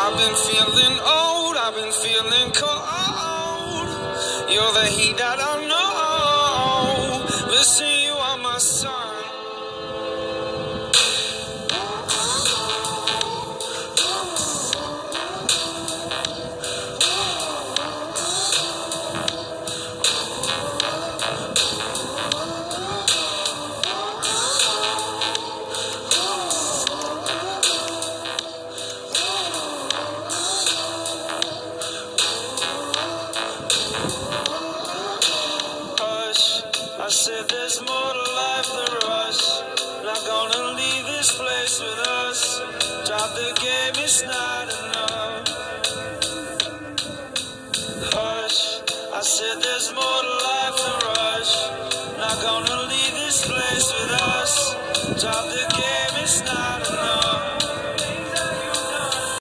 I've been feeling old, I've been feeling cold. You're the heat that I know. I said there's more to life than rush. Not gonna leave this place with us. Drop the game, it's not enough. Hush, I said there's more to life than rush. Not gonna leave this place with us. Drop the game.